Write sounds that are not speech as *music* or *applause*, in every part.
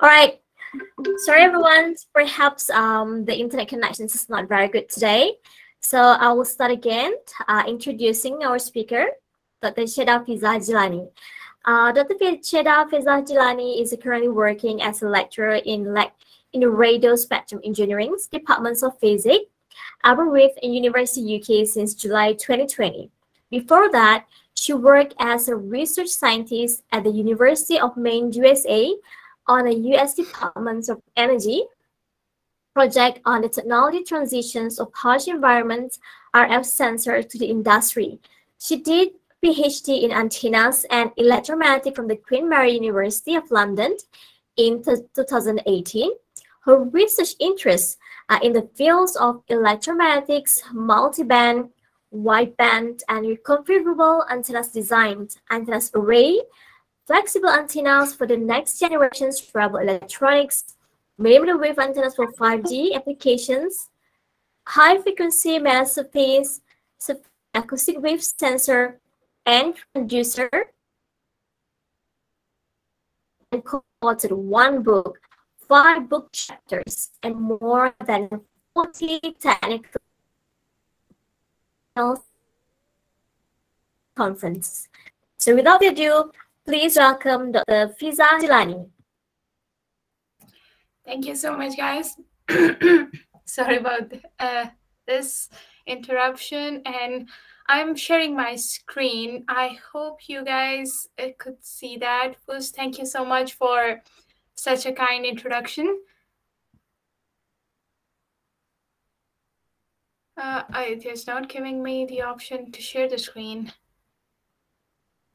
All right. Sorry, everyone. Perhaps um, the internet connection is not very good today. So I will start again uh, introducing our speaker, Dr. Syeda Fizzah Jilani. Uh, Dr. Syeda Fizzah Jilani is currently working as a lecturer in, le in the radio spectrum engineering departments of physics, Aberystwyth in University UK since July 2020. Before that, she worked as a research scientist at the University of Maine, USA, on a U.S. Department of Energy project on the technology transitions of harsh environments RF sensors to the industry. She did PhD in antennas and electromagnetic from the Queen Mary University of London in 2018. Her research interests are in the fields of electromagnetics, multiband, wideband, and reconfigurable antennas design, antennas array, flexible antennas for the next generation's travel electronics, millimeter wave antennas for 5G applications, high frequency surface, acoustic wave sensor, and transducer, and co-authored one book, five book chapters, and more than 40 technical conferences. So without ado, Please welcome Dr. Fizzah Jilani. Thank you so much, guys. *coughs* Sorry about uh, this interruption. And I'm sharing my screen. I hope you guys uh, could see that. First, thank you so much for such a kind introduction. Uh, it is not giving me the option to share the screen.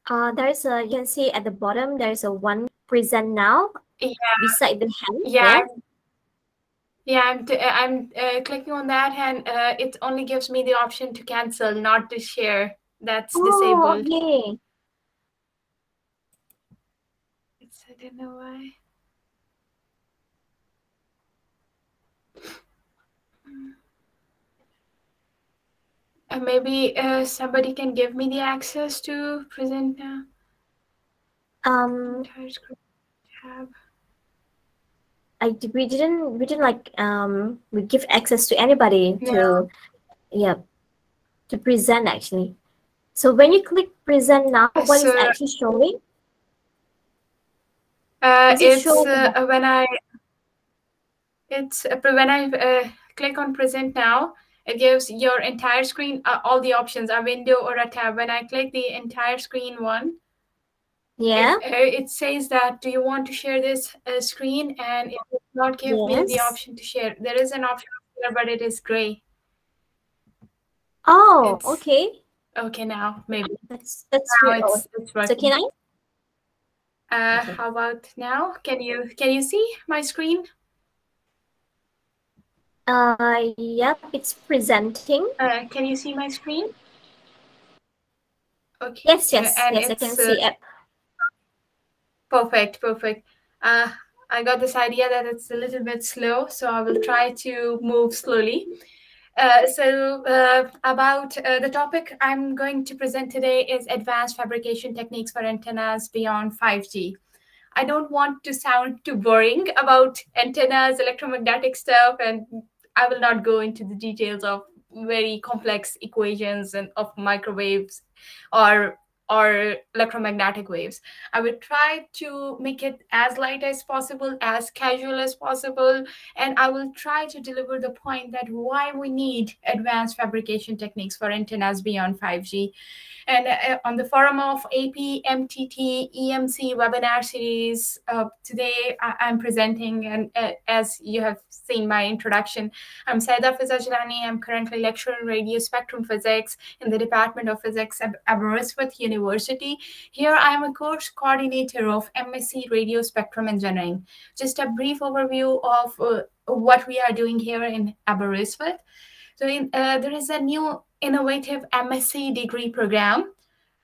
Uh, there's a, you can see at the bottom, there's a one present now yeah. beside the hand. Yeah. There. Yeah, I'm, t- uh, I'm uh, clicking on that and uh, it only gives me the option to cancel, not to share. That's oh, disabled. Okay. It's, I don't know why. Uh, maybe uh, somebody can give me the access to present now. Um, tab. I we didn't we didn't like um we give access to anybody yeah. to yeah to present actually. So when you click present now, what so, is actually showing? Uh, it's uh, when I it's uh, when I uh, click on present now it gives your entire screen, uh, all the options, a window or a tab. When I click the entire screen one, yeah, it, uh, it says that do you want to share this uh, screen, and it does not give yes. me the option to share. There is an option here, but it is gray. Oh, it's, okay. Okay, now maybe that's that's now it's, it's working. So can I? Uh, okay. How about now? Can you can you see my screen? Uh, yep, it's presenting. Uh, can you see my screen? Okay. Yes, yes, uh, yes, I can see it. Perfect, perfect. Uh, I got this idea that it's a little bit slow, so I will try to move slowly. Uh, so uh, about uh, the topic I'm going to present today is advanced fabrication techniques for antennas beyond 5G. I don't want to sound too boring about antennas, electromagnetic stuff, and I will not go into the details of very complex equations and of microwaves or or electromagnetic waves. I would try to make it as light as possible, as casual as possible, and I will try to deliver the point that why we need advanced fabrication techniques for antennas beyond 5G. And uh, on the forum of AP, MTT, EMC webinar series, uh, today I- am presenting, and uh, as you have seen my introduction, I'm Syeda Fizzah Jilani. I'm currently lecturer in radio spectrum physics in the Department of Physics at Aberystwyth University. Here I am a course coordinator of MSc Radio Spectrum Engineering. Just a brief overview of uh, what we are doing here in Aberystwyth. So in, uh, there is a new innovative MSc degree program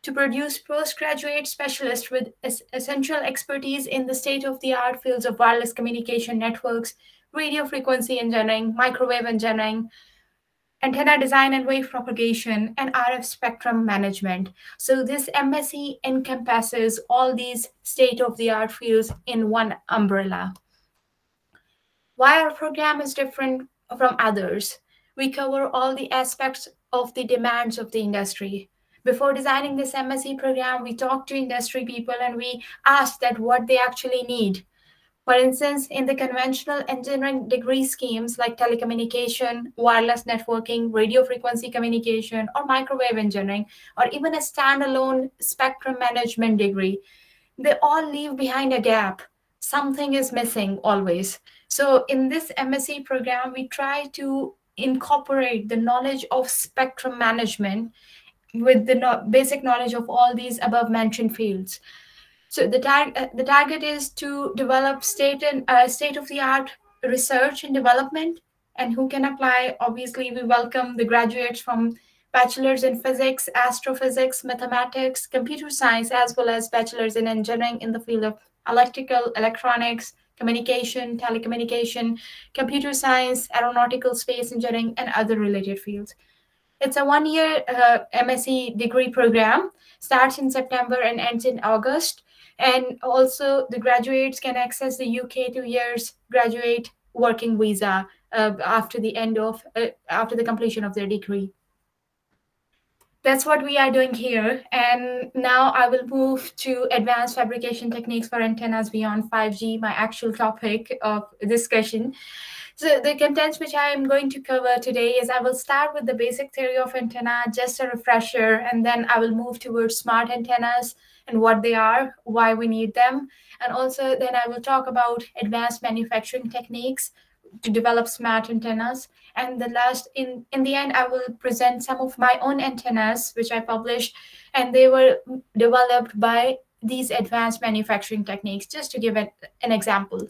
to produce postgraduate specialists with essential expertise in the state-of-the-art fields of wireless communication networks, radio frequency engineering, microwave engineering, antenna design and wave propagation, and RF spectrum management. So this MSc encompasses all these state-of-the-art fields in one umbrella. Why our program is different from others? We cover all the aspects of the demands of the industry. Before designing this MSc program, we talked to industry people and we asked that what they actually need. For instance, in the conventional engineering degree schemes like telecommunication, wireless networking, radio frequency communication, or microwave engineering, or even a standalone spectrum management degree, they all leave behind a gap. Something is missing always. So in this MSc program, we try to incorporate the knowledge of spectrum management with the no basic knowledge of all these above mentioned fields. So the, tar uh, the target is to develop state and uh, state of the art research and development and who can apply. Obviously, we welcome the graduates from bachelor's in physics, astrophysics, mathematics, computer science, as well as bachelor's in engineering in the field of electrical, electronics, communication, telecommunication, computer science, aeronautical space engineering, and other related fields. It's a one-year uh, MSc degree program, starts in September and ends in August. And also the graduates can access the UK two years graduate working visa uh, after the end of, uh, after the completion of their degree that's what we are doing here. And now I will move to advanced fabrication techniques for antennas beyond 5G, my actual topic of discussion. So the contents which I am going to cover today is I will start with the basic theory of antenna, just a refresher, and then I will move towards smart antennas and what they are, why we need them. And also then I will talk about advanced manufacturing techniques, to develop smart antennas and the last in in the end i will present some of my own antennas which i published and they were developed by these advanced manufacturing techniques just to give it an example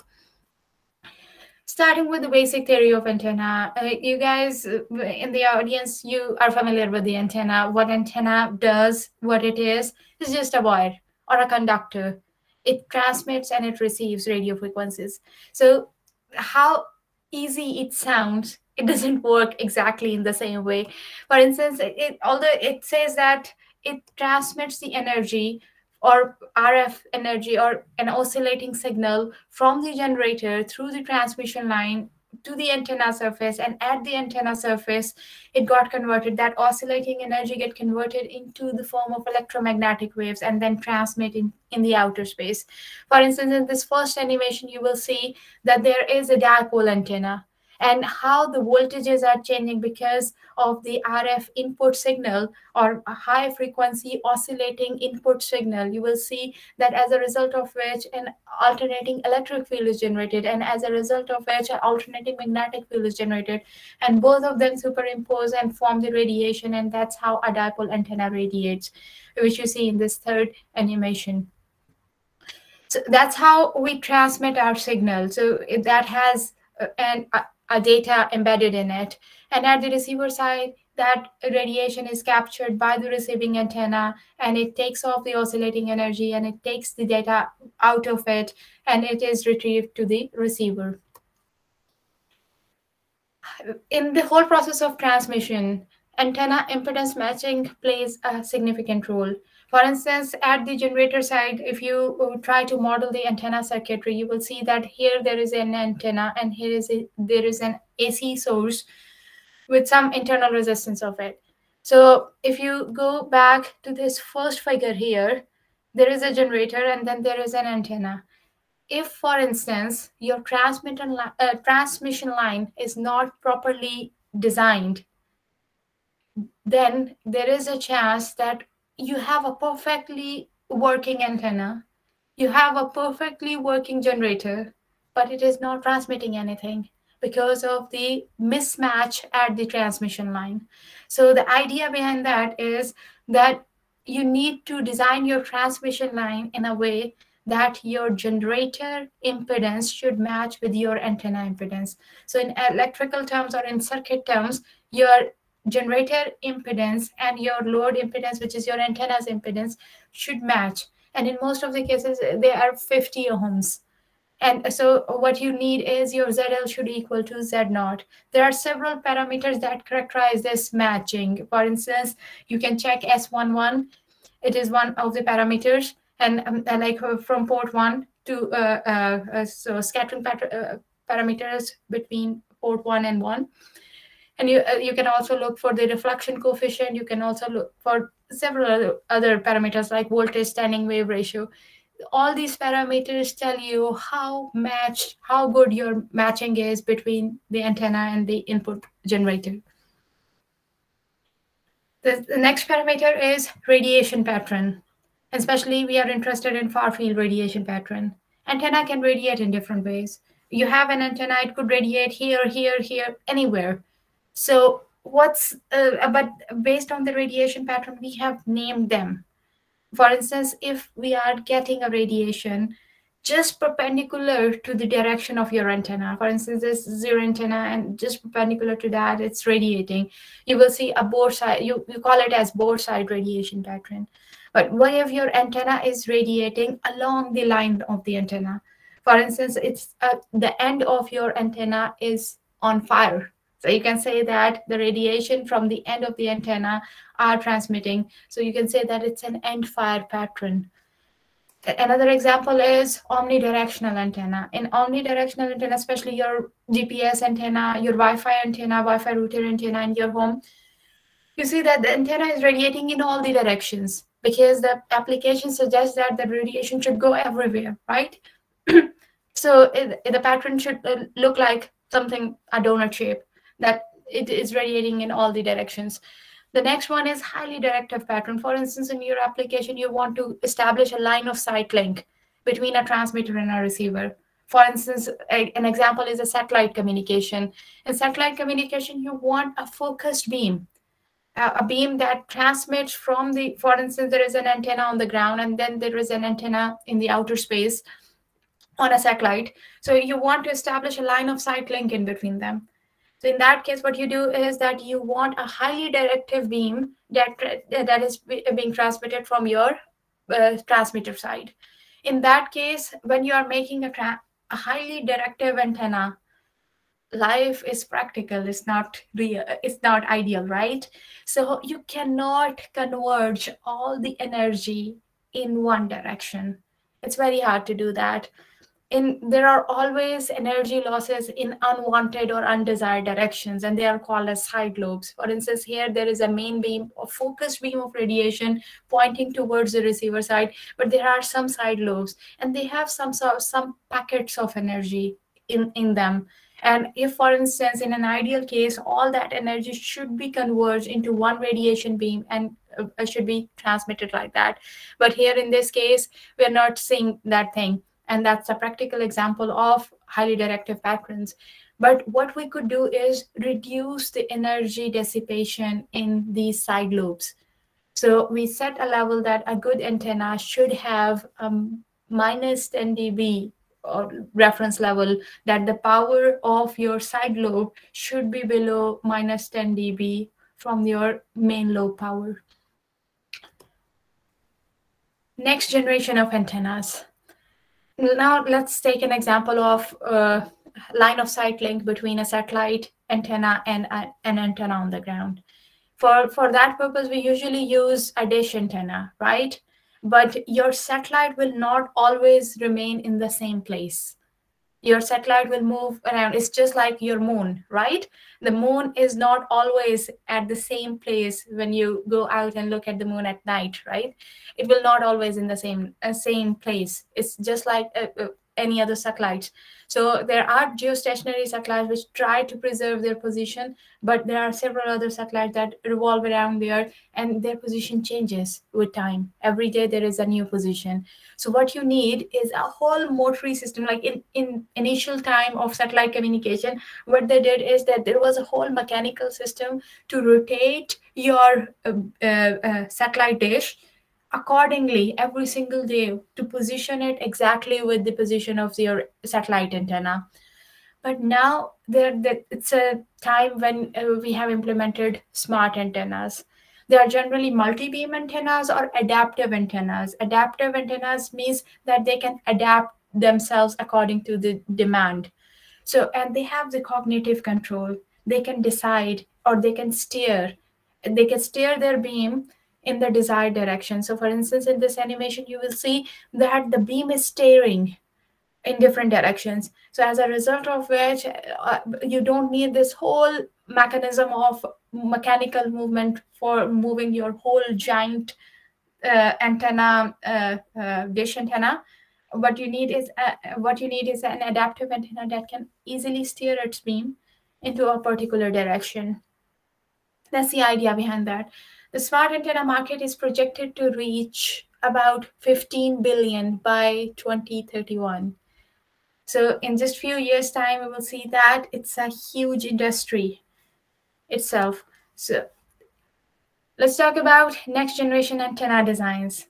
starting with the basic theory of antenna uh, you guys uh, in the audience you are familiar with the antenna. What antenna does what it is is just a wire or a conductor. It transmits and it receives radio frequencies. So how easy it sounds it doesn't *laughs* work exactly in the same way. For instance it, although it says that it transmits the energy or rf energy or an oscillating signal from the generator through the transmission line to the antenna surface and at the antenna surface it got converted. That oscillating energy get converted into the form of electromagnetic waves and then transmit in, in the outer space. For instance in this first animation you will see that there is a dipole antenna and how the voltages are changing because of the RF input signal or a high frequency oscillating input signal. You will see that as a result of which an alternating electric field is generated and as a result of which an alternating magnetic field is generated and both of them superimpose and form the radiation and that's how a dipole antenna radiates which you see in this third animation. So that's how we transmit our signal. So that has uh, an uh, a data embedded in it. And at the receiver side, that radiation is captured by the receiving antenna and it takes off the oscillating energy and it takes the data out of it and it is retrieved to the receiver. In the whole process of transmission, antenna impedance matching plays a significant role. For instance, at the generator side, if you uh, try to model the antenna circuitry, you will see that here there is an antenna and here is a, there is an AC source with some internal resistance of it. So if you go back to this first figure here, there is a generator and then there is an antenna. If, for instance, your transmission, uh, transmission line is not properly designed, then there is a chance that you have a perfectly working antenna, you have a perfectly working generator, but it is not transmitting anything because of the mismatch at the transmission line. So the idea behind that is that you need to design your transmission line in a way that your generator impedance should match with your antenna impedance. So in electrical terms or in circuit terms, your generator impedance and your load impedance, which is your antenna's impedance, should match. And in most of the cases, they are 50 ohms. And so what you need is your ZL should equal to Z naught. There are several parameters that characterize this matching. For instance, you can check S11. It is one of the parameters. And um, like uh, from port one to uh, uh, uh so scattering pattern, uh, parameters between port one and one. And you, uh, you can also look for the reflection coefficient. You can also look for several other parameters like voltage standing wave ratio. All these parameters tell you how matched, how good your matching is between the antenna and the input generator. The, the next parameter is radiation pattern. Especially we are interested in far field radiation pattern. Antenna can radiate in different ways. You have an antenna, it could radiate here, here, here, anywhere. So what's, uh, but based on the radiation pattern, we have named them. For instance, if we are getting a radiation just perpendicular to the direction of your antenna. For instance, this is your antenna and just perpendicular to that, it's radiating. You will see a broadside, you, you call it as broadside radiation pattern. But what if your antenna is radiating along the line of the antenna? For instance, it's uh, the end of your antenna is on fire. So you can say that the radiation from the end of the antenna are transmitting. So you can say that it's an end fire pattern. Another example is omnidirectional antenna. In omnidirectional antenna, especially your GPS antenna, your Wi-Fi antenna, Wi-Fi router antenna in your home, you see that the antenna is radiating in all the directions because the application suggests that the radiation should go everywhere, right? *clears throat* so it, the pattern should uh, look like something, a donut shape, that it is radiating in all the directions. The next one is highly directive pattern. For instance, in your application, you want to establish a line of sight link between a transmitter and a receiver. For instance, a, an example is a satellite communication. In satellite communication, you want a focused beam, a, a beam that transmits from the, for instance, there is an antenna on the ground and then there is an antenna in the outer space on a satellite. So you want to establish a line of sight link in between them. So in that case, what you do is that you want a highly directive beam that, that is being transmitted from your uh, transmitter side. In that case, when you are making a, a highly directive antenna, life is practical. It's not real it's not ideal right? So you cannot converge all the energy in one direction. It's very hard to do that in there are always energy losses in unwanted or undesired directions and they are called as side lobes. For instance here there is a main beam a focused beam of radiation pointing towards the receiver side but there are some side lobes and they have some some packets of energy in in them. And if for instance in an ideal case all that energy should be converged into one radiation beam and uh, should be transmitted like that. But here in this case we're not seeing that thing and that's a practical example of highly directive patterns. But what we could do is reduce the energy dissipation in these side lobes. So we set a level that a good antenna should have um, minus 10 dB or reference level that the power of your side lobe should be below minus 10 dB from your main lobe power. Next generation of antennas now let's take an example of a line of sight link between a satellite antenna and an antenna on the ground. For, for that purpose, we usually use a dish antenna, right? But your satellite will not always remain in the same place your satellite will move around. It's just like your moon right? The moon is not always at the same place when you go out and look at the moon at night right? It will not always in the same uh, same place. It's just like uh, uh, any other satellites. So there are geostationary satellites which try to preserve their position, but there are several other satellites that revolve around the Earth and their position changes with time. Every day there is a new position. So what you need is a whole motory system. Like in, in initial time of satellite communication, what they did is that there was a whole mechanical system to rotate your uh, uh, uh satellite dish accordingly every single day to position it exactly with the position of your satellite antenna. But now there it's a time when uh, we have implemented smart antennas. They are generally multi-beam antennas or adaptive antennas. Adaptive antennas means that they can adapt themselves according to the demand. So and they have the cognitive control. They can decide or they can steer. They can steer their beam in the desired direction. So for instance, in this animation, you will see that the beam is steering in different directions. So as a result of which, uh, you don't need this whole mechanism of mechanical movement for moving your whole giant uh, antenna, uh, uh dish antenna. What you need is uh, what you need is an adaptive antenna that can easily steer its beam into a particular direction. That's the idea behind that. The smart antenna market is projected to reach about 15 billion by 2031. So in just few years time, we will see that it's a huge industry itself. So let's talk about next generation antenna designs.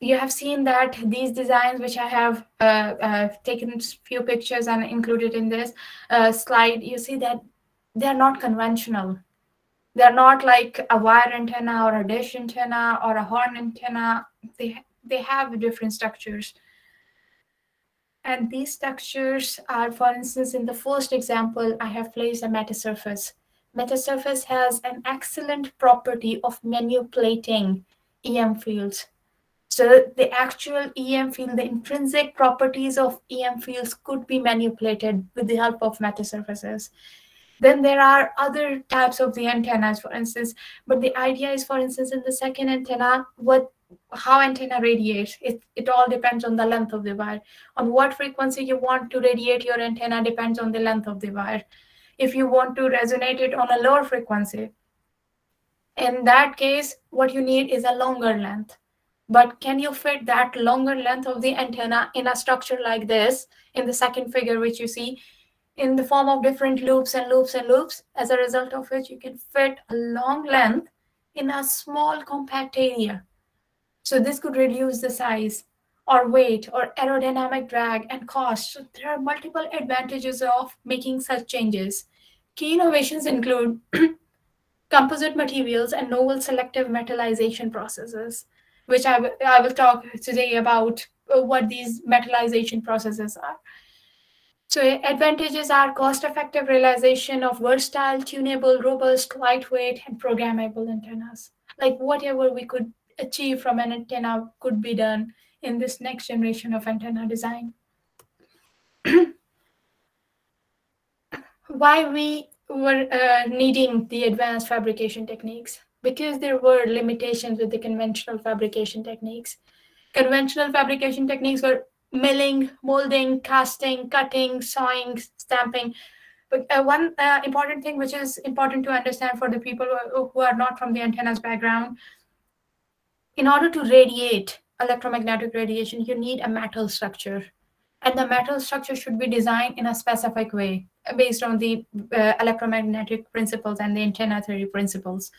You have seen that these designs, which I have uh, uh, taken few pictures and included in this uh, slide, you see that they're not conventional. They're not like a wire antenna or a dish antenna or a horn antenna. They, they have different structures. And these structures are, for instance, in the first example, I have placed a metasurface. Metasurface has an excellent property of manipulating EM fields. So the actual EM field, the intrinsic properties of EM fields could be manipulated with the help of metasurfaces. Then there are other types of the antennas, for instance, but the idea is, for instance, in the second antenna, what how antenna radiates it, it all depends on the length of the wire. On what frequency you want to radiate your antenna depends on the length of the wire. If you want to resonate it on a lower frequency in that case what you need is a longer length. But can you fit that longer length of the antenna in a structure like this in the second figure which you see in the form of different loops and loops and loops as a result of which you can fit a long length in a small compact area so this could reduce the size or weight or aerodynamic drag and cost. So there are multiple advantages of making such changes. Key innovations include *clears throat* composite materials and novel selective metallization processes, which I, I will talk today about uh, what these metallization processes are. So advantages are cost-effective realization of versatile, tunable, robust, lightweight, and programmable antennas. Like whatever we could achieve from an antenna could be done in this next generation of antenna design. *clears throat* Why we were uh, needing the advanced fabrication techniques? Because there were limitations with the conventional fabrication techniques. Conventional fabrication techniques were milling, molding, casting, cutting, sawing, stamping. But uh, one uh, important thing which is important to understand for the people who, who are not from the antennas background in order to radiate electromagnetic radiation, you need a metal structure. And the metal structure should be designed in a specific way based on the uh, electromagnetic principles and the antenna theory principles.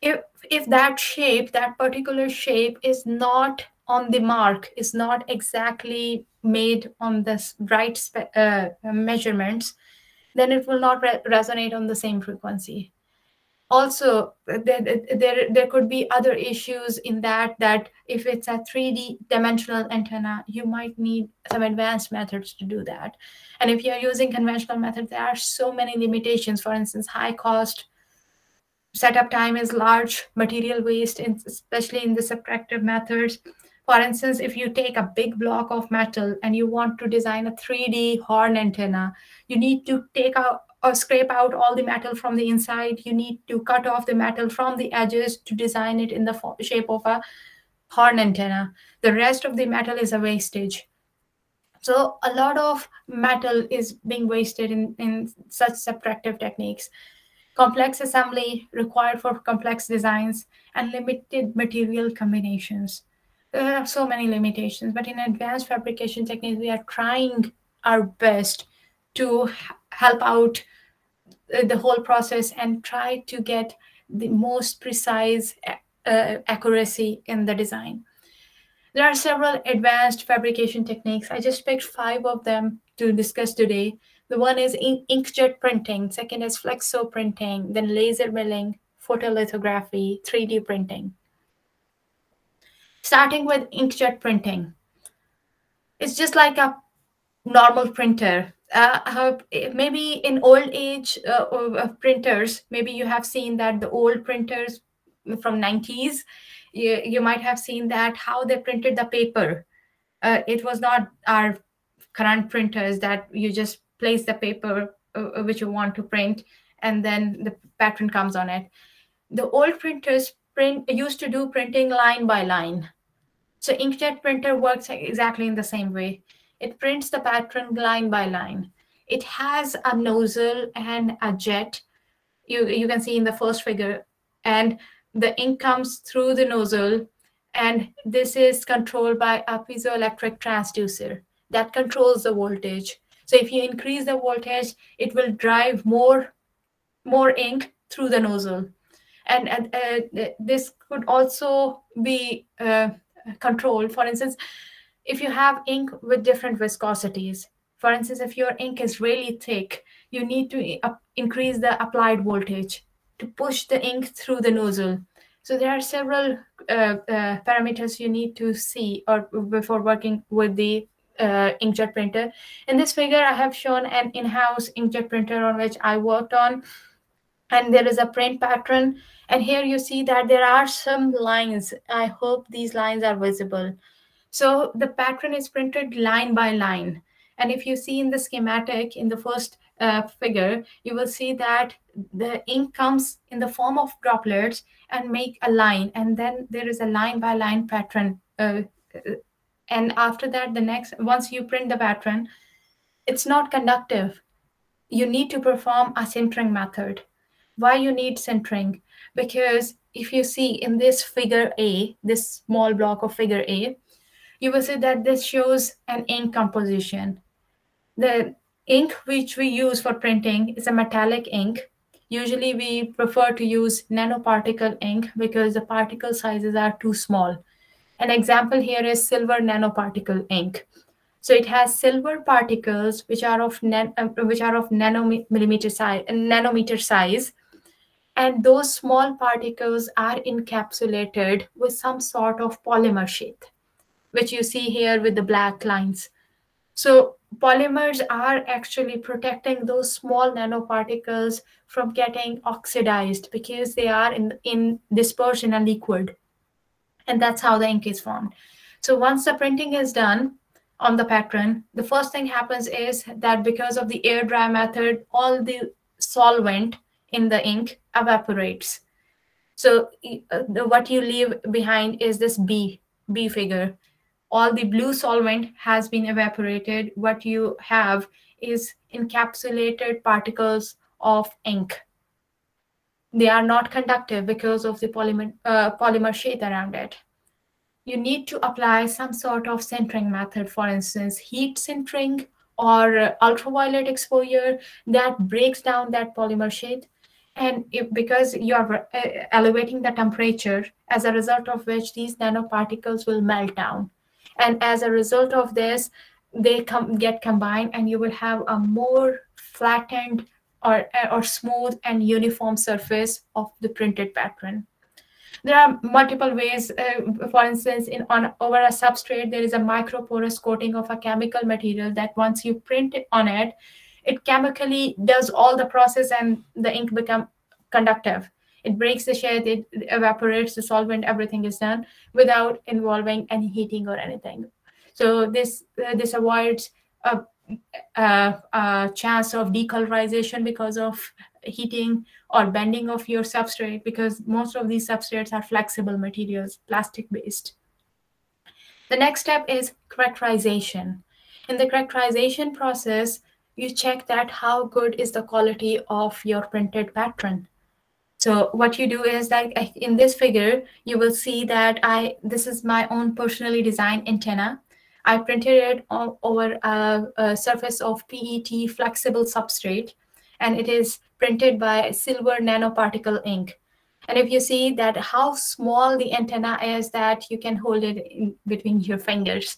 If, if that shape, that particular shape is not on the mark, is not exactly made on this right uh, measurements, then it will not re resonate on the same frequency. Also there, there there could be other issues in that that if it's a 3d dimensional antenna you might need some advanced methods to do that. And if you're using conventional methods there are so many limitations. For instance high cost setup time is large material waste especially in the subtractive methods for instance if you take a big block of metal and you want to design a 3d horn antenna you need to take out or scrape out all the metal from the inside. You need to cut off the metal from the edges to design it in the shape of a horn antenna. The rest of the metal is a wastage. So a lot of metal is being wasted in, in such subtractive techniques. Complex assembly required for complex designs and limited material combinations. There are so many limitations, but in advanced fabrication techniques, we are trying our best to help out uh, the whole process and try to get the most precise uh, accuracy in the design. There are several advanced fabrication techniques. I just picked five of them to discuss today. The one is in inkjet printing, second is flexo printing, then laser milling, photolithography, 3D printing. Starting with inkjet printing. It's just like a normal printer uh, maybe in old age uh, printers, maybe you have seen that the old printers from 90s, you, you might have seen that how they printed the paper. uh, it was not our current printers that you just place the paper uh, which you want to print and then the pattern comes on it the old printers print used to do printing line by line. So inkjet printer works exactly in the same way. It prints the pattern line by line. It has a nozzle and a jet you you can see in the first figure. And the ink comes through the nozzle and this is controlled by a piezoelectric transducer that controls the voltage. So if you increase the voltage it will drive more more ink through the nozzle and, and uh, this could also be uh, controlled for instance if you have ink with different viscosities for instance if your ink is really thick you need to uh, increase the applied voltage to push the ink through the nozzle so there are several uh, uh, parameters you need to see or before working with the uh, inkjet printer. In this figure, I have shown an in-house inkjet printer on which I worked on. And there is a print pattern. And here you see that there are some lines. I hope these lines are visible. So the pattern is printed line by line. And if you see in the schematic in the first uh, figure, you will see that the ink comes in the form of droplets and make a line. And then there is a line by line pattern. Uh, and after that, the next, once you print the pattern, it's not conductive. You need to perform a sintering method. Why you need sintering Because if you see in this figure A, this small block of figure A, you will see that this shows an ink composition. The ink which we use for printing is a metallic ink. Usually we prefer to use nanoparticle ink because the particle sizes are too small. An example here is silver nanoparticle ink. So it has silver particles which are of nan- uh, which are of nanometer size, nanometer size, and those small particles are encapsulated with some sort of polymer sheath, which you see here with the black lines. So polymers are actually protecting those small nanoparticles from getting oxidized because they are in, in dispersed in a liquid. And that's how the ink is formed. So once the printing is done on the pattern, the first thing happens is that because of the air dry method, all the solvent in the ink evaporates. So uh, the, what you leave behind is this B, B figure all the blue solvent has been evaporated. What you have is encapsulated particles of ink. They are not conductive because of the polymer, uh, polymer sheath around it. You need to apply some sort of sintering method, for instance, heat sintering or ultraviolet exposure that breaks down that polymer sheath and because you are uh, elevating the temperature as a result of which these nanoparticles will melt down. And as a result of this they come get combined and you will have a more flattened or, or smooth and uniform surface of the printed pattern. There are multiple ways uh, for instance in on over a substrate there is a microporous coating of a chemical material that once you print it on it it chemically does all the process and the ink become conductive it breaks the sheet, it evaporates the solvent, everything is done without involving any heating or anything. So this uh, this avoids a, a, a chance of decolorization because of heating or bending of your substrate because most of these substrates are flexible materials, plastic based. The next step is characterization. In the characterization process, you check that how good is the quality of your printed pattern. So what you do is that eh, in this figure, you will see that I this is my own personally designed antenna. I printed it over a, a surface of PET flexible substrate, and it is printed by silver nanoparticle ink. And if you see that how small the antenna is that you can hold it in between your fingers.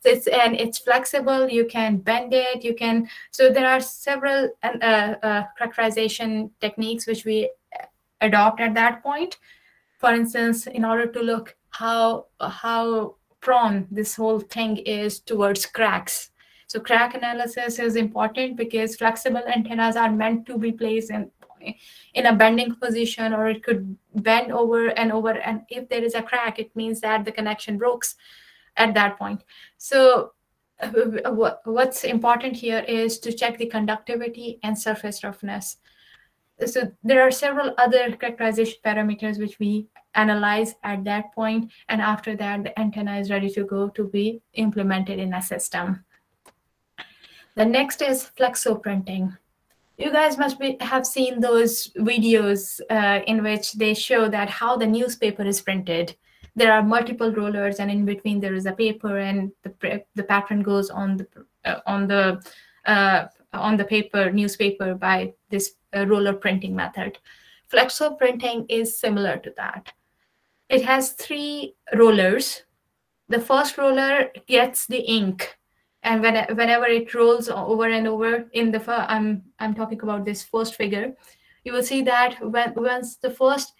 So it's, and it's flexible, you can bend it, you can, so there are several uh, uh, characterization techniques which we adopt at that point for instance in order to look how how prone this whole thing is towards cracks so crack analysis is important because flexible antennas are meant to be placed in in a bending position or it could bend over and over and if there is a crack it means that the connection breaks at that point. So uh, what's important here is to check the conductivity and surface roughness. So there are several other characterization parameters which we analyze at that point, and after that, the antenna is ready to go to be implemented in a system. The next is flexoprinting. You guys must be, have seen those videos uh, in which they show that how the newspaper is printed. There are multiple rollers and in between there is a paper and the, the pattern goes on the uh, on the uh, on the paper newspaper by this uh, roller printing method. Flexo printing is similar to that. It has three rollers. The first roller gets the ink and when, whenever it rolls over and over in the i'm i'm talking about this first figure you will see that when once the first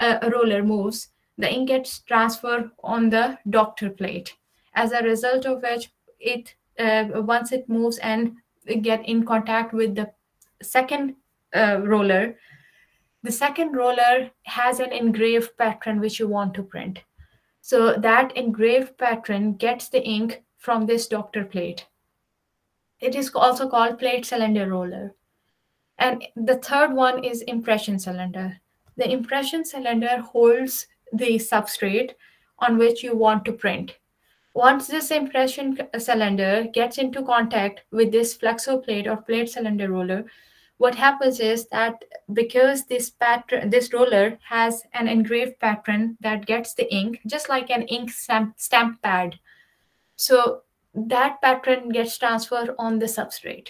uh, roller moves the ink gets transferred on the doctor plate. As a result of which it uh, once it moves and get in contact with the second uh, roller the second roller has an engraved pattern which you want to print. So that engraved pattern gets the ink from this doctor plate it is also called plate cylinder roller and the third one is impression cylinder the impression cylinder holds the substrate on which you want to print. Once this impression cylinder gets into contact with this flexo plate or plate cylinder roller, what happens is that because this pattern, this roller has an engraved pattern that gets the ink, just like an ink stamp, stamp pad. So that pattern gets transferred on the substrate.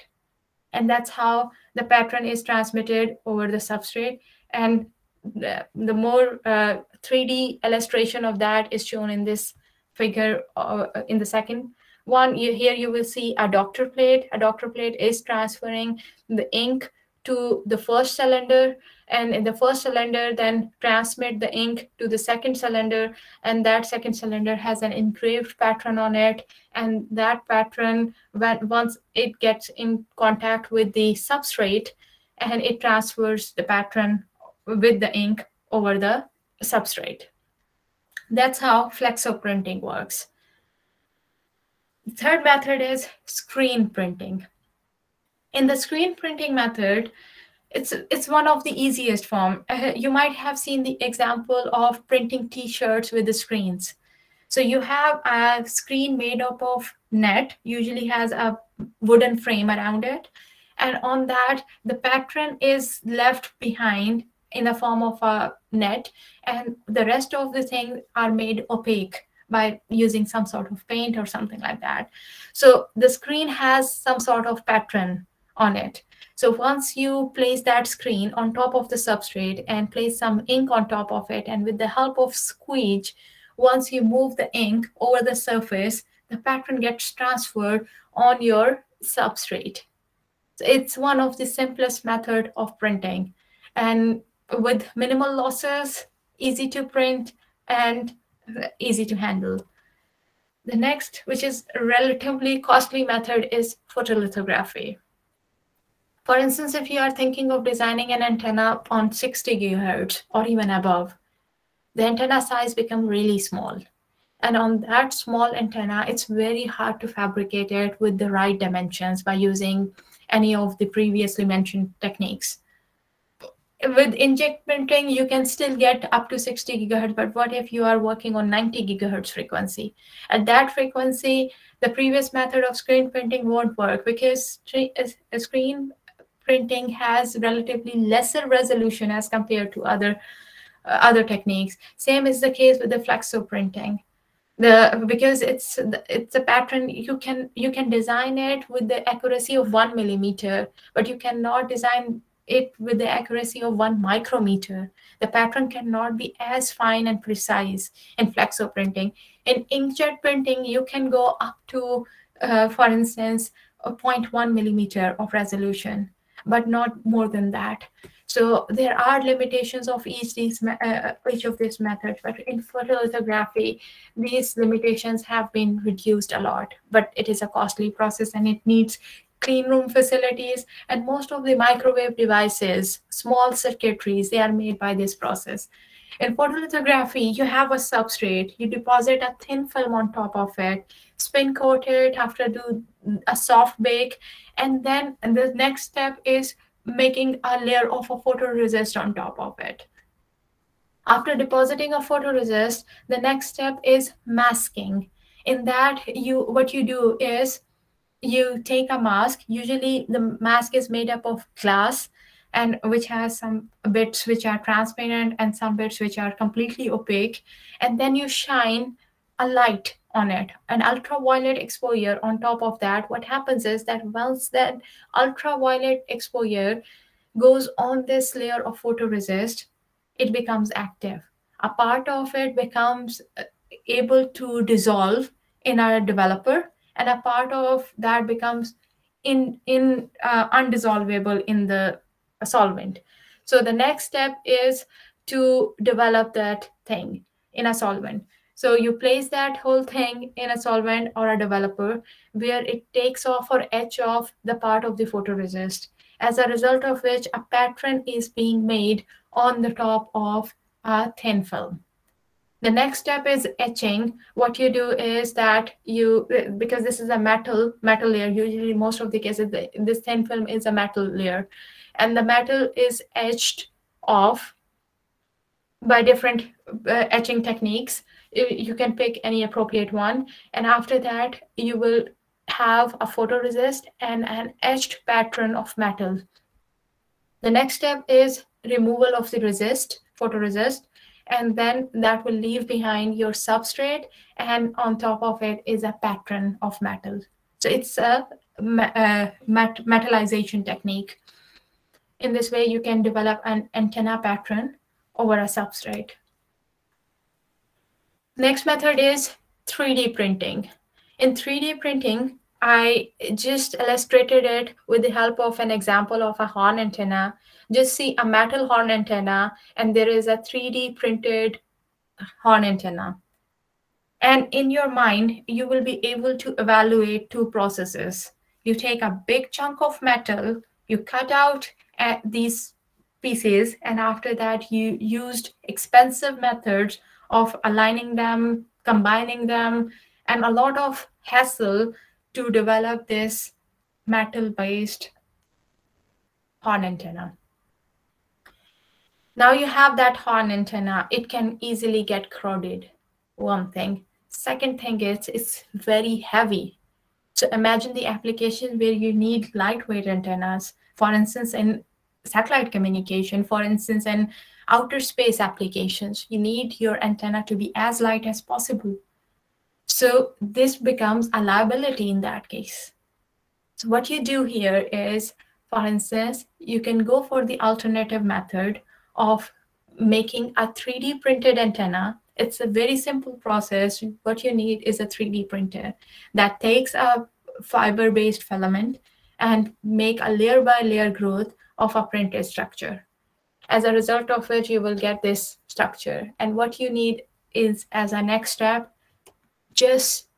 And that's how the pattern is transmitted over the substrate. And the, the more uh, 3D illustration of that is shown in this figure uh, in the second one. You, here you will see a doctor plate. A doctor plate is transferring the ink to the first cylinder and in the first cylinder then transmit the ink to the second cylinder and that second cylinder has an engraved pattern on it and that pattern when once it gets in contact with the substrate and it transfers the pattern with the ink over the substrate. That's how flexo printing works. The third method is screen printing. In the screen printing method, it's it's one of the easiest form. Uh, you might have seen the example of printing T-shirts with the screens. So you have a screen made up of net, usually has a wooden frame around it, and on that the pattern is left behind in the form of a net and the rest of the things are made opaque by using some sort of paint or something like that so the screen has some sort of pattern on it so once you place that screen on top of the substrate and place some ink on top of it and with the help of squeegee once you move the ink over the surface the pattern gets transferred on your substrate so it's one of the simplest method of printing and with minimal losses, easy to print, and easy to handle. The next, which is relatively costly method, is photolithography. For instance, if you are thinking of designing an antenna on 60 gigahertz or even above, the antenna size becomes really small. And on that small antenna, it's very hard to fabricate it with the right dimensions by using any of the previously mentioned techniques with inkjet printing, you can still get up to 60 gigahertz, but what if you are working on 90 gigahertz frequency? At that frequency, the previous method of screen printing won't work because a screen printing has relatively lesser resolution as compared to other uh, other techniques. Same is the case with the flexo printing. The because it's it's a pattern you can you can design it with the accuracy of one millimeter, but you cannot design it with the accuracy of one micrometer. The pattern cannot be as fine and precise in flexo printing. In inkjet printing, you can go up to, uh, for instance, a 0.1 millimeter of resolution, but not more than that. So there are limitations of each these uh, each of these methods, but in photolithography, these limitations have been reduced a lot. But it is a costly process, and it needs clean room facilities, and most of the microwave devices, small circuitries, they are made by this process. In photolithography, you have a substrate, you deposit a thin film on top of it, spin coat it after do a soft bake, and then the next step is making a layer of a photoresist on top of it. After depositing a photoresist, the next step is masking. In that, you what you do is you take a mask. Usually, the mask is made up of glass, and which has some bits which are transparent and some bits which are completely opaque. And then you shine a light on it, an ultraviolet exposure on top of that. What happens is that once that ultraviolet exposure goes on this layer of photoresist, it becomes active. A part of it becomes uh, able to dissolve in our developer, and a part of that becomes in in uh, undissolvable in the solvent. So the next step is to develop that thing in a solvent. So you place that whole thing in a solvent or a developer where it takes off or etch off the part of the photoresist, as a result of which a pattern is being made on the top of a thin film. The next step is etching. What you do is that you, because this is a metal metal layer, usually most of the cases, this thin film is a metal layer, and the metal is etched off by different uh, etching techniques. You can pick any appropriate one, and after that, you will have a photoresist and an etched pattern of metal. The next step is removal of the resist, photoresist, and then that will leave behind your substrate and on top of it is a pattern of metal. So it's a, uh, met metallization technique. In this way you can develop an antenna pattern over a substrate. Next method is 3d printing. In 3d printing i just illustrated it with the help of an example of a horn antenna just see a metal horn antenna and there is a 3D printed horn antenna. And in your mind, you will be able to evaluate two processes. You take a big chunk of metal, you cut out at these pieces, and after that, you used expensive methods of aligning them, combining them, and a lot of hassle to develop this metal based horn antenna. Now you have that horn antenna, it can easily get crowded. One thing. Second thing is it's very heavy. So imagine the application where you need lightweight antennas. For instance, in satellite communication, for instance, in outer space applications, you need your antenna to be as light as possible. So this becomes a liability in that case. So what you do here is, for instance, you can go for the alternative method of making a 3D printed antenna. It's a very simple process. What you need is a 3D printer that takes a fiber-based filament and make a layer by layer growth of a printed structure. As a result of which you will get this structure. And what you need is, as a next step, just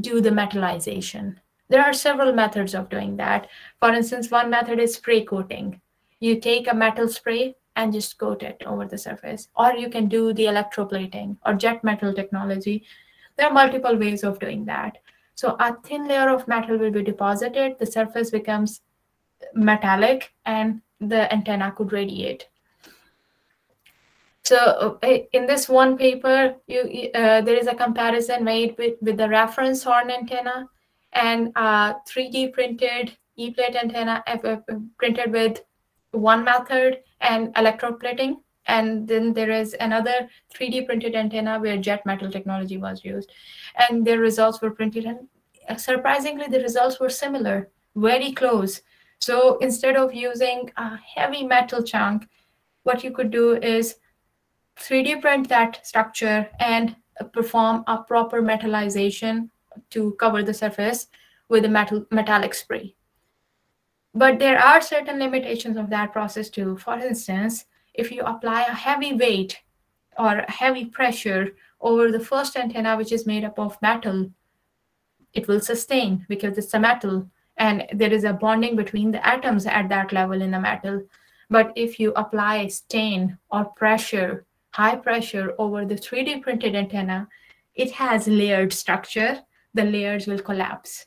do the metallization. There are several methods of doing that. For instance, one method is spray coating. You take a metal spray, and just coat it over the surface. Or you can do the electroplating or jet metal technology. There are multiple ways of doing that. So a thin layer of metal will be deposited, the surface becomes metallic, and the antenna could radiate. So uh, in this one paper, you, uh, there is a comparison made with, with the reference horn antenna and a 3D printed E-plate antenna printed with one method and electroplating. And then there is another 3D printed antenna where jet metal technology was used. And their results were printed. And surprisingly, the results were similar, very close. So instead of using a heavy metal chunk, what you could do is 3D print that structure and perform a proper metallization to cover the surface with a metal metallic spray. But there are certain limitations of that process too. For instance, if you apply a heavy weight or heavy pressure over the first antenna, which is made up of metal, it will sustain because it's a metal and there is a bonding between the atoms at that level in the metal. But if you apply strain or pressure, high pressure over the 3D printed antenna, it has layered structure, the layers will collapse.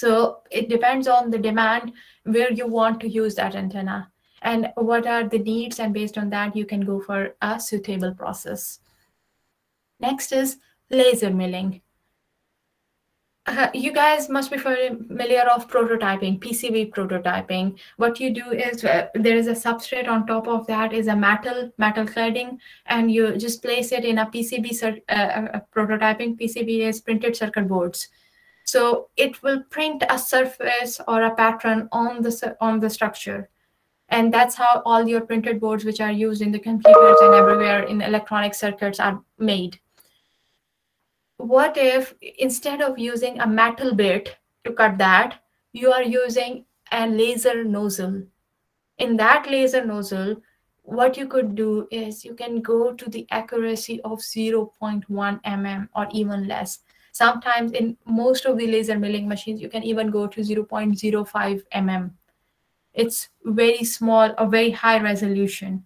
So it depends on the demand where you want to use that antenna and what are the needs and based on that you can go for a suitable process. Next is laser milling. Uh, you guys must be familiar of prototyping, PCB prototyping. What you do is uh, there is a substrate on top of that is a metal metal cladding, and you just place it in a PCB uh, uh, prototyping. PCB is printed circuit boards, so it will print a surface or a pattern on the on the structure, and that's how all your printed boards, which are used in the computers and everywhere in electronic circuits, are made what if instead of using a metal bit to cut that, you are using a laser nozzle? In that laser nozzle, what you could do is you can go to the accuracy of 0.1 mm or even less. Sometimes in most of the laser milling machines, you can even go to 0.05 mm. It's very small, a very high resolution.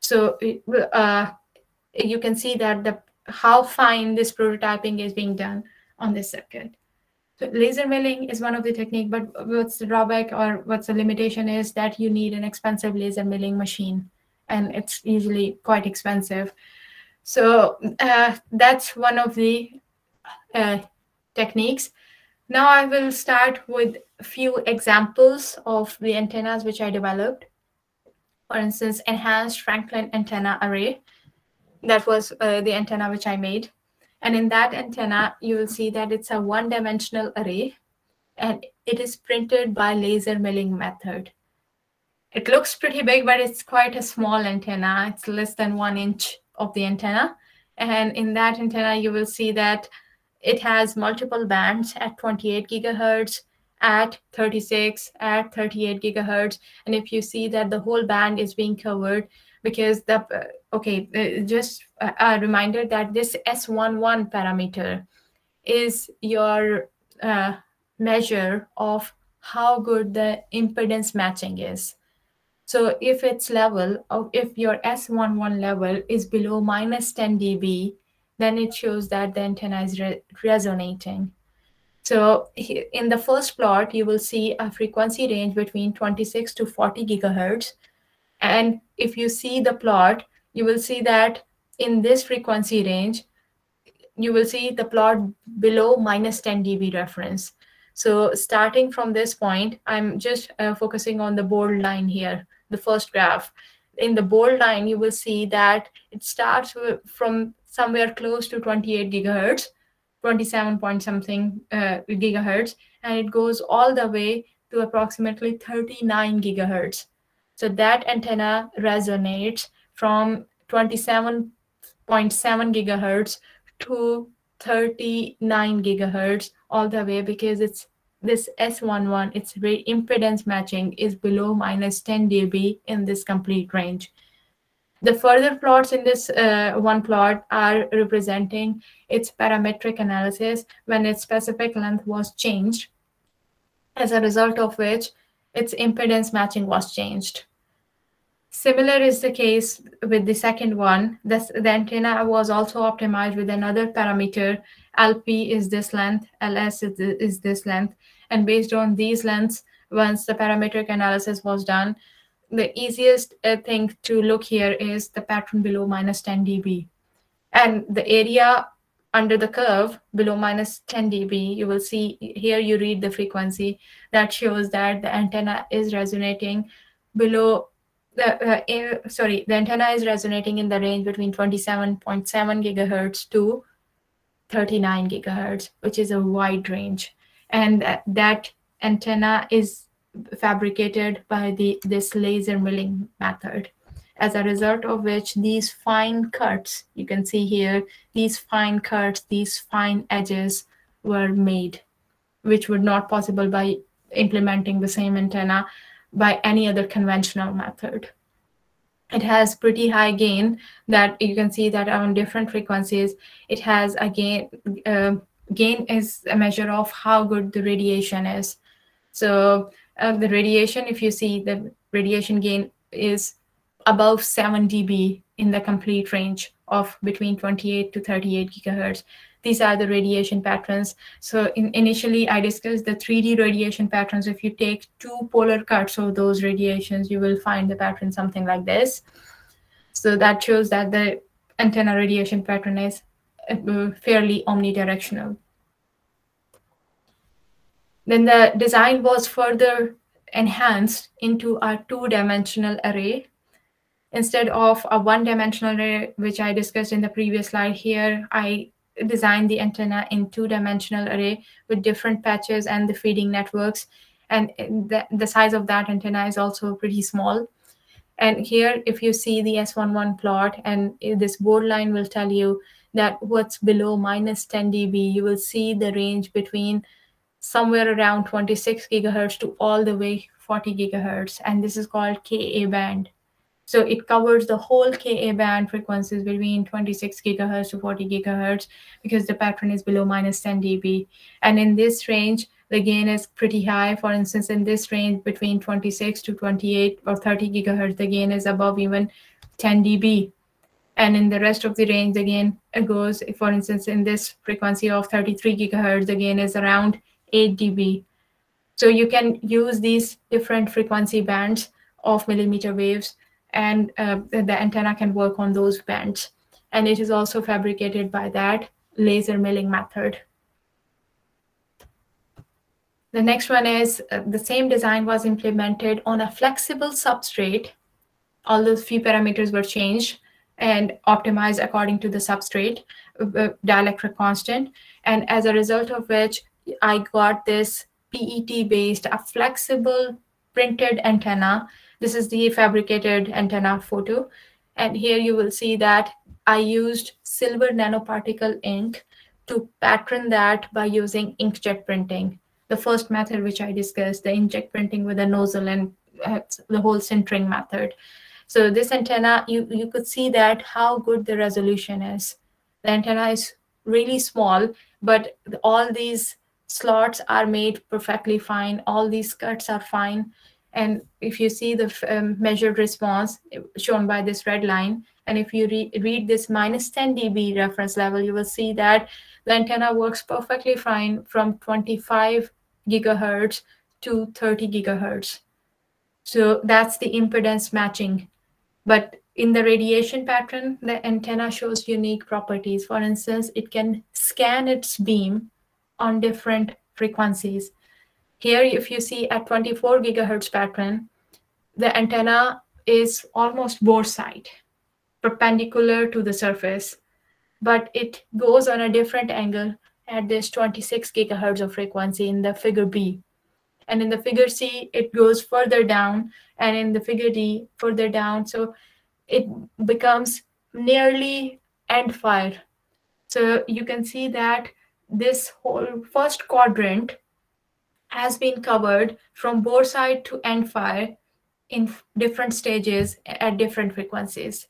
So uh, you can see that the how fine this prototyping is being done on this circuit. So laser milling is one of the technique, but what's the drawback or what's the limitation is that you need an expensive laser milling machine and it's usually quite expensive. So uh, that's one of the uh, techniques. Now I will start with a few examples of the antennas which I developed. For instance, enhanced Franklin antenna array that was uh, the antenna which I made. And in that antenna, you will see that it's a one-dimensional array and it is printed by laser milling method. It looks pretty big, but it's quite a small antenna. It's less than one inch of the antenna. And in that antenna, you will see that it has multiple bands at 28 gigahertz, at 36, at 38 gigahertz. And if you see that the whole band is being covered because the uh, okay uh, just a, reminder that this s11 parameter is your uh, measure of how good the impedance matching is so if its level of if your s11 level is below minus 10 db then it shows that the antenna is re resonating so in the first plot you will see a frequency range between 26 to 40 gigahertz and if you see the plot, you will see that in this frequency range, you will see the plot below minus 10 dB reference. So starting from this point, I'm just uh, focusing on the bold line here, the first graph. In the bold line, you will see that it starts from somewhere close to 28 gigahertz, 27 point something uh, gigahertz, and it goes all the way to approximately 39 gigahertz. So that antenna resonates from 27.7 gigahertz to 39 gigahertz all the way because it's this S11, its impedance matching is below minus 10 dB in this complete range. The further plots in this uh, one plot are representing its parametric analysis when its specific length was changed, as a result of which its impedance matching was changed. Similar is the case with the second one. This, the antenna was also optimized with another parameter. LP is this length, LS is, is this length. And based on these lengths, once the parametric analysis was done, the easiest uh, thing to look here is the pattern below minus 10 dB. And the area under the curve below minus 10 dB, you will see here you read the frequency that shows that the antenna is resonating below the uh, sorry the antenna is resonating in the range between 27.7 gigahertz to 39 gigahertz which is a wide range and that antenna is fabricated by the this laser milling method as a result of which these fine cuts you can see here these fine cuts these fine edges were made which were not possible by implementing the same antenna by any other conventional method. It has pretty high gain that you can see that on different frequencies, it has a gain. Uh, gain is a measure of how good the radiation is. So uh, the radiation, if you see the radiation gain is above 7 dB in the complete range of between 28 to 38 gigahertz. These are the radiation patterns. So in, initially, I discussed the 3D radiation patterns. If you take two polar cuts of those radiations, you will find the pattern something like this. So that shows that the antenna radiation pattern is uh, fairly omnidirectional. Then the design was further enhanced into a two-dimensional array. Instead of a one-dimensional array, which I discussed in the previous slide here, I designed the antenna in two-dimensional array with different patches and the feeding networks. And the, the size of that antenna is also pretty small. And here, if you see the S11 plot, and this borderline will tell you that what's below minus 10 dB, you will see the range between somewhere around 26 gigahertz to all the way 40 gigahertz. And this is called Ka band. So it covers the whole Ka band frequencies between 26 gigahertz to 40 gigahertz because the pattern is below minus 10 dB. And in this range, the gain is pretty high. For instance, in this range between 26 to 28 or 30 gigahertz, the gain is above even 10 dB. And in the rest of the range, the gain goes, for instance, in this frequency of 33 gigahertz, the gain is around 8 dB. So you can use these different frequency bands of millimeter waves and uh, the antenna can work on those bands. And it is also fabricated by that laser milling method. The next one is uh, the same design was implemented on a flexible substrate. All those few parameters were changed and optimized according to the substrate uh, dielectric constant. And as a result of which, I got this PET based, a flexible printed antenna. This is the fabricated antenna photo. And here you will see that I used silver nanoparticle ink to pattern that by using inkjet printing. The first method which I discussed, the inkjet printing with a nozzle and uh, the whole sintering method. So this antenna, you, you could see that how good the resolution is. The antenna is really small, but all these slots are made perfectly fine. All these cuts are fine. And if you see the um, measured response shown by this red line, and if you re read this minus 10 dB reference level, you will see that the antenna works perfectly fine from 25 gigahertz to 30 gigahertz. So that's the impedance matching. But in the radiation pattern, the antenna shows unique properties. For instance, it can scan its beam on different frequencies. Here, if you see at 24 gigahertz pattern, the antenna is almost broadside, perpendicular to the surface, but it goes on a different angle at this 26 gigahertz of frequency in the figure B. And in the figure C, it goes further down, and in the figure D, further down. So it becomes nearly end fire. So you can see that this whole first quadrant has been covered from broadside to end fire in different stages at different frequencies.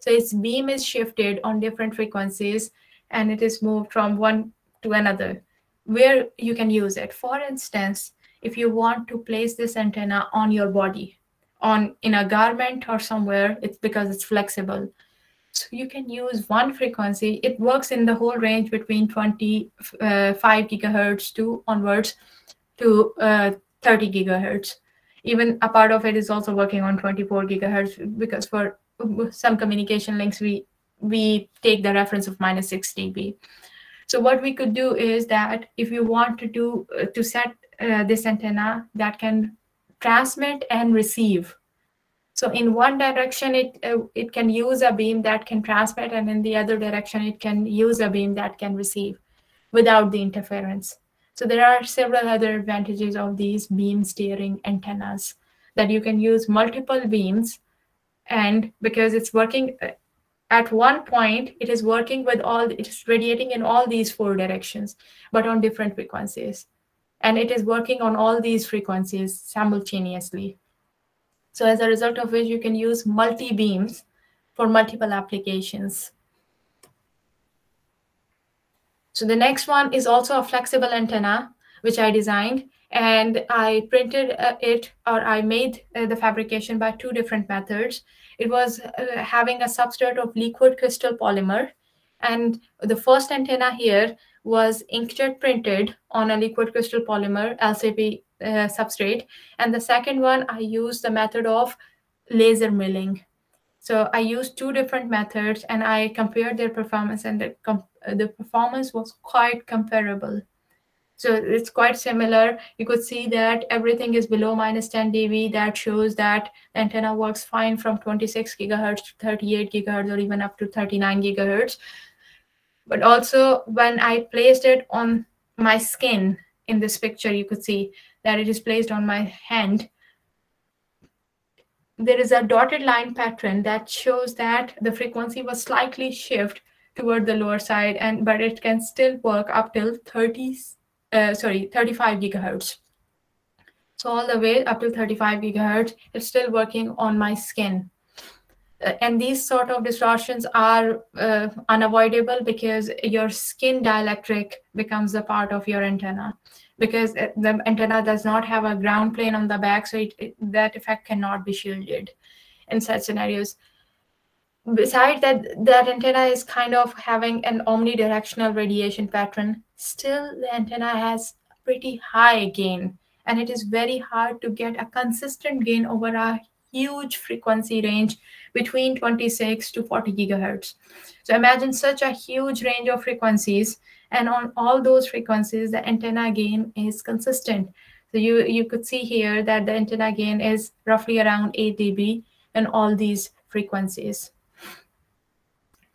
So its beam is shifted on different frequencies and it is moved from one to another where you can use it. For instance, if you want to place this antenna on your body, on in a garment or somewhere, it's because it's flexible. So you can use one frequency. It works in the whole range between 25 uh, gigahertz to onwards to uh, 30 gigahertz. Even a part of it is also working on 24 gigahertz because for some communication links, we we take the reference of minus 6 dB. So what we could do is that if you want to do uh, to set uh, this antenna that can transmit and receive so in one direction, it, uh, it can use a beam that can transmit, and in the other direction, it can use a beam that can receive without the interference. So there are several other advantages of these beam steering antennas that you can use multiple beams and because it's working uh, at one point, it is working with all, it is radiating in all these four directions, but on different frequencies. And it is working on all these frequencies simultaneously. So as a result of which you can use multi-beams for multiple applications. So the next one is also a flexible antenna, which I designed. and I printed uh, it or I made uh, the fabrication by two different methods. It was uh, having a substrate of liquid crystal polymer. And the first antenna here was inkjet printed on a liquid crystal polymer LCP uh, substrate. And the second one, I used the method of laser milling. So I used two different methods and I compared their performance and the, the performance was quite comparable. So it's quite similar. You could see that everything is below minus 10 dB. That shows that the antenna works fine from 26 gigahertz to 38 gigahertz or even up to 39 gigahertz. But also when I placed it on my skin in this picture, you could see that it is placed on my hand. There is a dotted line pattern that shows that the frequency was slightly shift toward the lower side and but it can still work up till 30 uh, sorry, 35 gigahertz. So all the way up to 35 gigahertz, it's still working on my skin. Uh, and these sort of distortions are uh, unavoidable because your skin dielectric becomes a part of your antenna. Because uh, the antenna does not have a ground plane on the back so it, it, that effect cannot be shielded in such scenarios. Besides that that antenna is kind of having an omnidirectional radiation pattern. Still the antenna has pretty high gain and it is very hard to get a consistent gain over a huge frequency range between 26 to 40 gigahertz. So imagine such a huge range of frequencies and on all those frequencies the antenna gain is consistent. So you you could see here that the antenna gain is roughly around 8 dB in all these frequencies.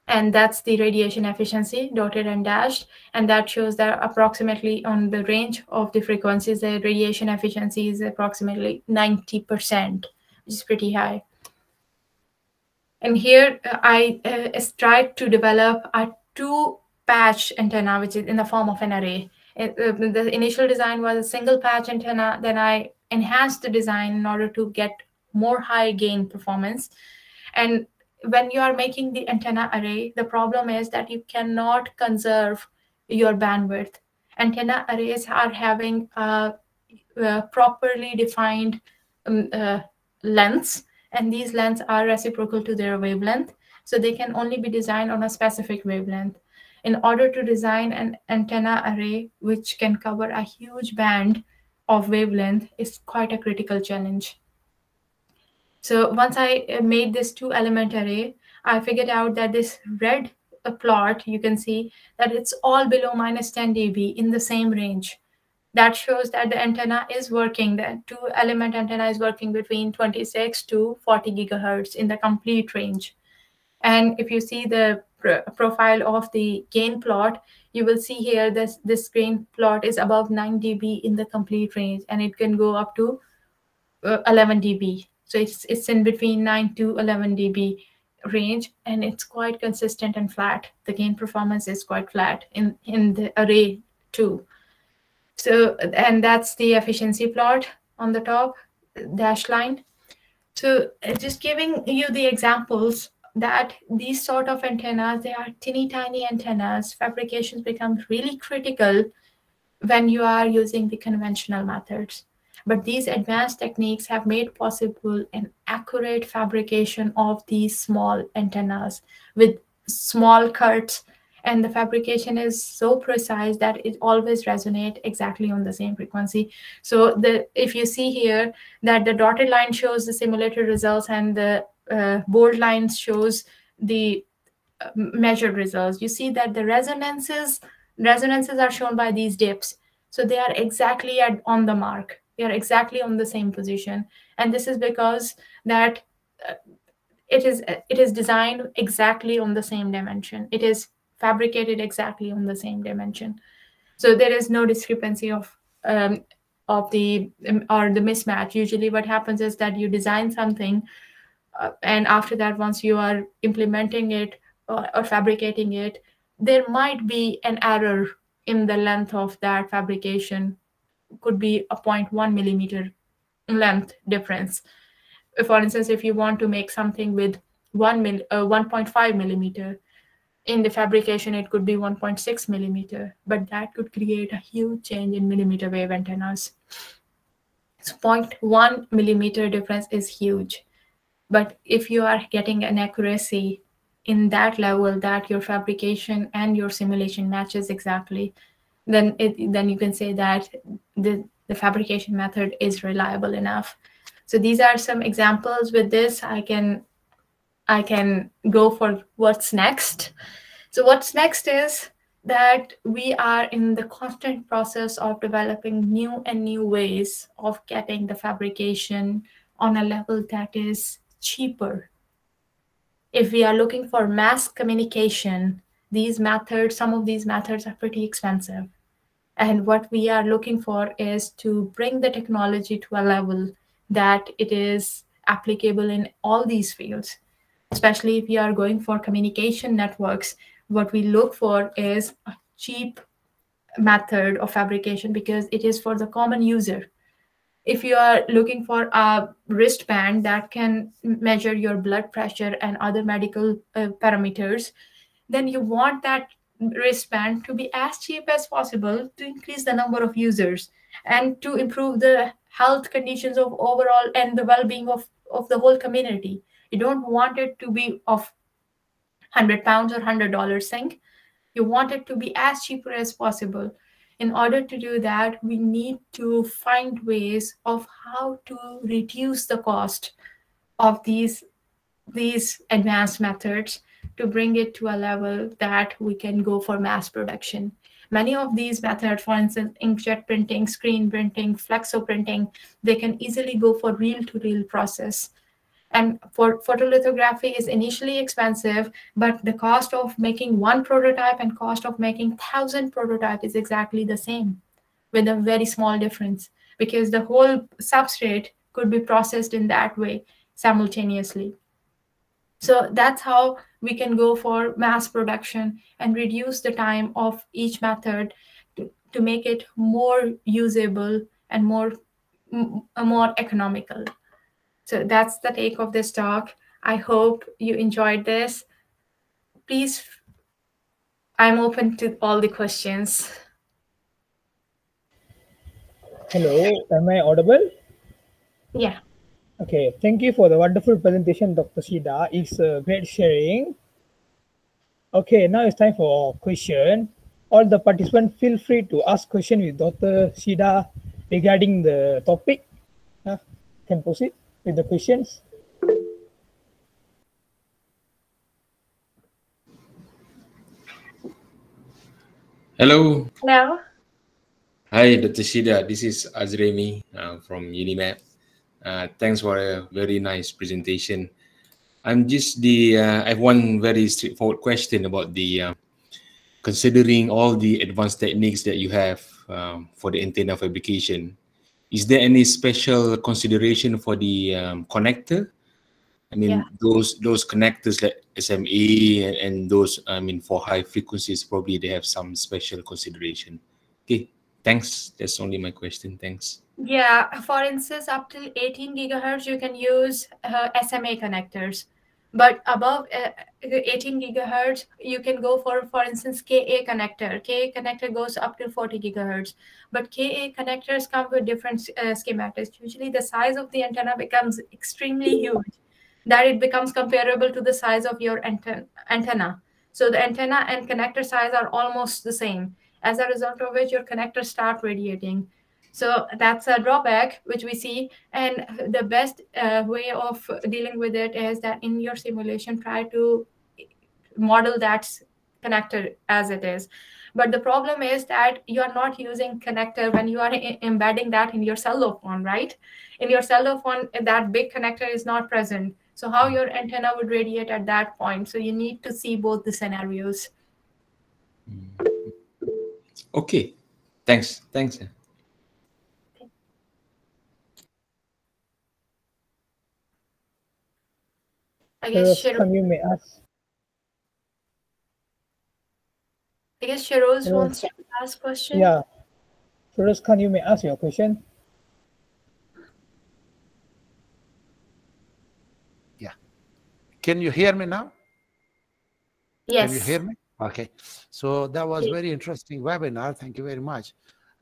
And that's the radiation efficiency dotted and dashed and that shows that approximately on the range of the frequencies the radiation efficiency is approximately 90% which is pretty high and here uh, i uh, tried to develop a two patch antenna which is in the form of an array. It, uh, the initial design was a single patch antenna. Then i enhanced the design in order to get more high gain performance. And when you are making the antenna array, the problem is that you cannot conserve your bandwidth. Antenna arrays are having uh, properly defined um, uh, lengths, and these lengths are reciprocal to their wavelength. So they can only be designed on a specific wavelength. In order to design an antenna array which can cover a huge band of wavelength is quite a critical challenge. So once I uh, made this two element array, I figured out that this red uh, plot, you can see that it's all below minus 10 dB in the same range. That shows that the antenna is working, the two element antenna is working between 26 to 40 gigahertz in the complete range. And if you see the profile of the gain plot, you will see here this, this gain plot is above 9 dB in the complete range, and it can go up to uh, 11 dB. So it's, it's in between 9 to 11 dB range and it's quite consistent and flat. The gain performance is quite flat in, in the array too. So, and that's the efficiency plot on the top dash line. So uh, just giving you the examples that these sort of antennas, they are teeny tiny antennas. Fabrications become really critical when you are using the conventional methods. But these advanced techniques have made possible an accurate fabrication of these small antennas with small cuts and the fabrication is so precise that it always resonate exactly on the same frequency. So the if you see here that the dotted line shows the simulated results and the uh, bold line shows the uh, measured results. You see that the resonances resonances are shown by these dips. So they are exactly at on the mark. They are exactly on the same position. And this is because that uh, it is it is designed exactly on the same dimension. It is fabricated exactly on the same dimension. So there is no discrepancy of um, of the um, or the mismatch. Usually what happens is that you design something uh, and after that once you are implementing it or, or fabricating it there might be an error in the length of that fabrication. Could be a 0.1 millimeter length difference. For instance, if you want to make something with 1 mil, uh, 1.5 millimeter, in the fabrication it could be 1.6 millimeter, but that could create a huge change in millimeter wave antennas. So 0.1 millimeter difference is huge. But if you are getting an accuracy in that level that your fabrication and your simulation matches exactly, then it, then you can say that the, the fabrication method is reliable enough. So these are some examples with this. I can I can go for what's next. So what's next is that we are in the constant process of developing new and new ways of getting the fabrication on a level that is cheaper. If we are looking for mass communication, these methods, some of these methods are pretty expensive. And what we are looking for is to bring the technology to a level that it is applicable in all these fields, especially if we are going for communication networks. What we look for is a cheap method of fabrication because it is for the common user if you are looking for a wristband that can measure your blood pressure and other medical uh, parameters, then you want that wristband to be as cheap as possible to increase the number of users and to improve the health conditions of overall and the well-being of, of the whole community. You don't want it to be of 100 pounds or $100 thing. You want it to be as cheaper as possible in order to do that, we need to find ways of how to reduce the cost of these, these advanced methods to bring it to a level that we can go for mass production. Many of these methods, for instance, inkjet printing, screen printing, flexo printing, they can easily go for reel-to-reel -reel process and for photolithography is initially expensive but the cost of making one prototype and cost of making 1000 prototype is exactly the same with a very small difference because the whole substrate could be processed in that way simultaneously. So that's how we can go for mass production and reduce the time of each method to, to make it more usable and more more economical so that's the take of this talk. I hope you enjoyed this. Please, I'm open to all the questions. Hello, am I audible? Yeah. Okay, thank you for the wonderful presentation, Dr. Syeda. It's a great sharing. Okay, now it's time for question. All the participants feel free to ask question with Dr. Syeda regarding the topic. Uh, can proceed with the questions? Hello. Hello. Hi, Dr. Syeda. This is Azremi uh, from Unimap. Uh, thanks for a very nice presentation. I'm just the, uh, I have one very straightforward question about the, uh, considering all the advanced techniques that you have um, for the antenna fabrication, is there any special consideration for the um, connector? I mean, yeah. those those connectors like SMA and, and, those, I mean, for high frequencies, probably they have some special consideration. Okay, thanks. That's only my question. Thanks. Yeah, for instance, up to 18 gigahertz, you can use uh, SMA connectors but above uh, 18 gigahertz you can go for for instance ka connector. Ka connector goes up to 40 gigahertz. But ka connectors come with different uh, schematics. Usually the size of the antenna becomes extremely huge that it becomes comparable to the size of your antenna. So the antenna and connector size are almost the same. As a result of which your connectors start radiating so that's a drawback which we see. And the best uh, way of dealing with it is that in your simulation, try to model that connector as it is. But the problem is that you are not using connector when you are embedding that in your cellular phone, right? In your cellular phone, that big connector is not present. So how your antenna would radiate at that point? So you need to see both the scenarios. Okay, thanks. Thanks. I guess Can you may ask? I guess Shiroz wants to ask question. Yeah. Shiroz, can you may ask your question? Yeah. Can you hear me now? Yes. Can you hear me? Okay. So that was very interesting webinar. Thank you very much.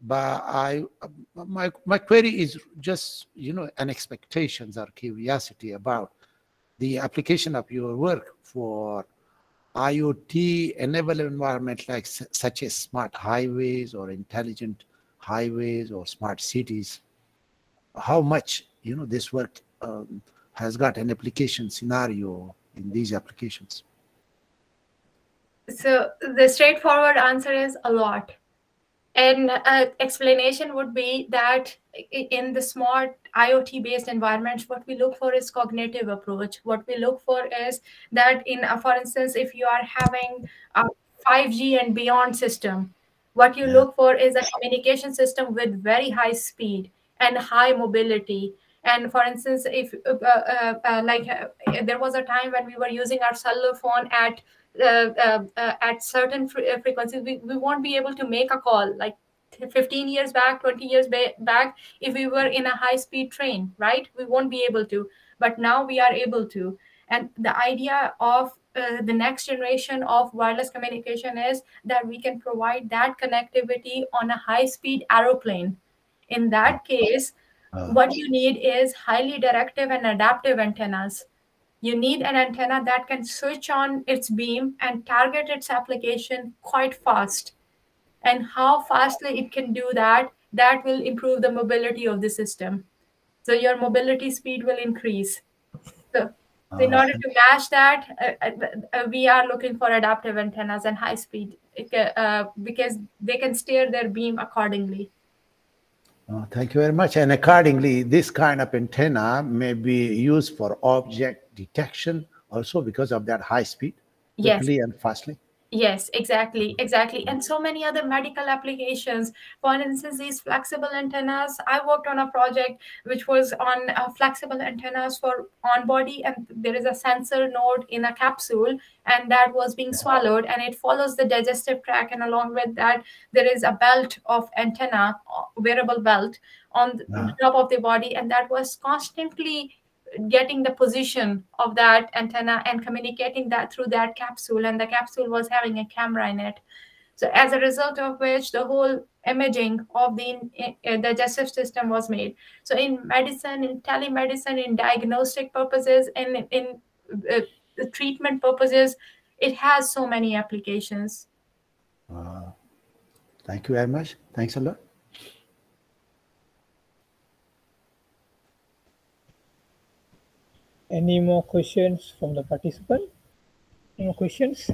but I, my, my query is just, you know, an expectations or curiosity about the application of your work for IoT enabled environment like such as smart highways or intelligent highways or smart cities. How much, you know, this work um, has got an application scenario in these applications? So the straightforward answer is a lot. And uh, explanation would be that in the smart IoT based environments, what we look for is cognitive approach. What we look for is that in, uh, for instance, if you are having a 5G and beyond system, what you look for is a communication system with very high speed and high mobility. And for instance, if uh, uh, uh like uh, there was a time when we were using our cellular phone at uh, uh, uh, at certain fre frequencies, we, we won't be able to make a call like 15 years back, 20 years ba back, if we were in a high speed train, right? We won't be able to. But now we are able to. And the idea of uh, the next generation of wireless communication is that we can provide that connectivity on a high speed aeroplane. In that case, uh, what you need is highly directive and adaptive antennas you need an antenna that can switch on its beam and target its application quite fast. And how fastly it can do that, that will improve the mobility of the system. So your mobility speed will increase. So in order to match that, uh, uh, uh, we are looking for adaptive antennas and high speed uh, because they can steer their beam accordingly. Oh, thank you very much. And accordingly, this kind of antenna may be used for object detection also because of that high speed, quickly yes. and fastly. Yes, exactly, exactly. And so many other medical applications. For instance, these flexible antennas. I worked on a project which was on uh, flexible antennas for on body, and there is a sensor node in a capsule, and that was being swallowed, and it follows the digestive tract. And along with that, there is a belt of antenna, uh, wearable belt on the yeah. top of the body, and that was constantly getting the position of that antenna and communicating that through that capsule and the capsule was having a camera in it. So as a result of which the whole imaging of the uh, digestive system was made. So in medicine in telemedicine in diagnostic purposes and in, in uh, treatment purposes it has so many applications. Uh, thank you very much. Thanks a lot Any more questions from the participant? Any more questions?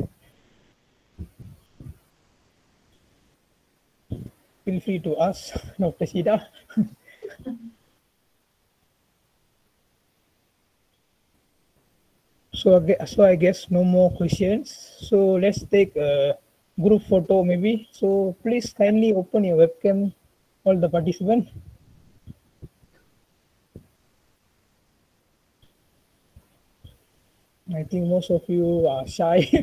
Feel free to ask Dr. Syeda. *laughs* so, so I guess no more questions. So let's take a group photo maybe. So please kindly open your webcam, all the participants. I think most of you are shy. *laughs*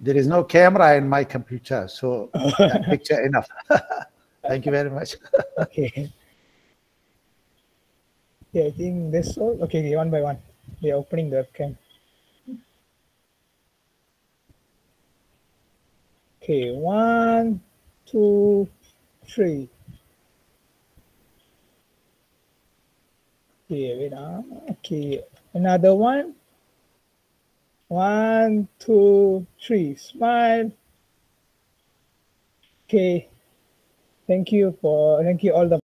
there is no camera in my computer, so that *laughs* picture enough. *laughs* Thank you very much. okay. Yeah, I think this all. Okay, one by one. We are opening the webcam. Okay, one, two, three. Okay, wait ah. Okay, another one. One, two, three. Smile. Okay. Thank you for thank you all the